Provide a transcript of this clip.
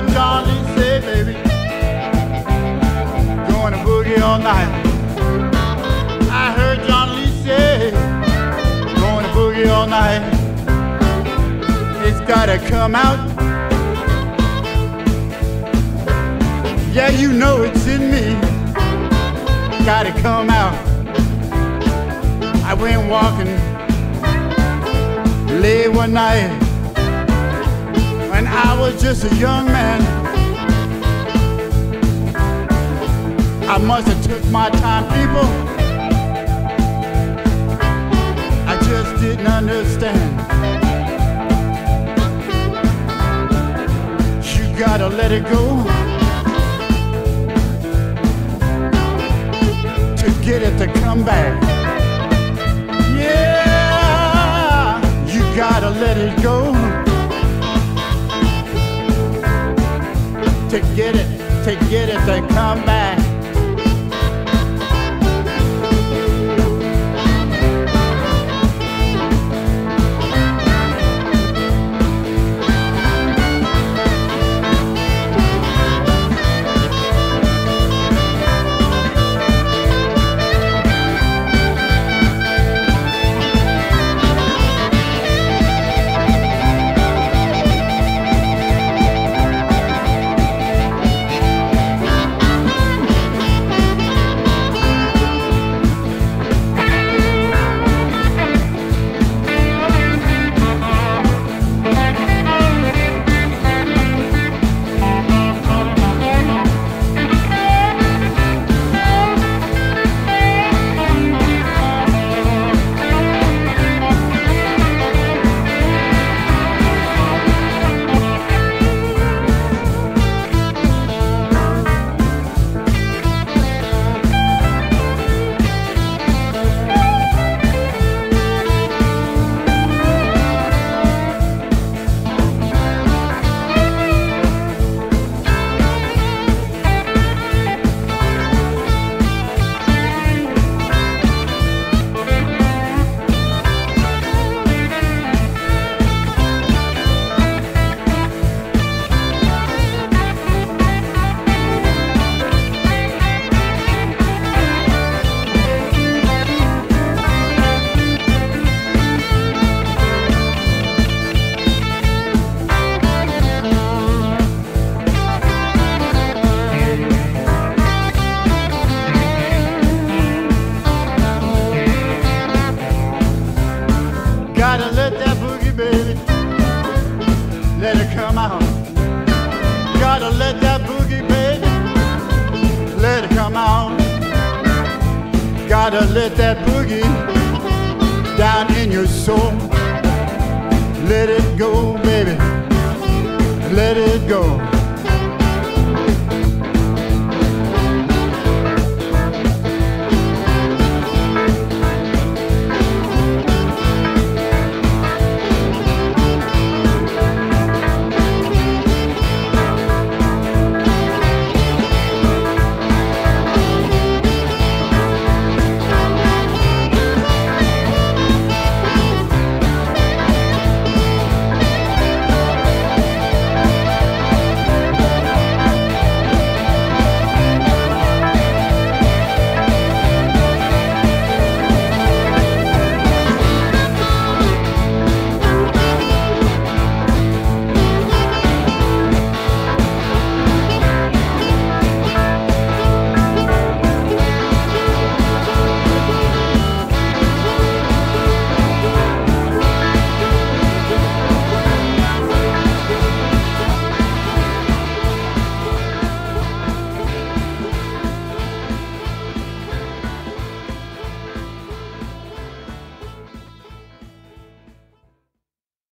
heard John Lee say, baby, going to boogie all night. I heard John Lee say, going to boogie all night. It's gotta come out. Yeah, you know it's in me. Gotta come out. I went walking late one night I was just a young man. I must have took my time, people. I just didn't understand. You gotta let it go. To get it to come back. Come back. Gotta let that boogie, baby, let it come out. Gotta let that boogie, baby, let it come out. Gotta let that boogie down in your soul. Let it go.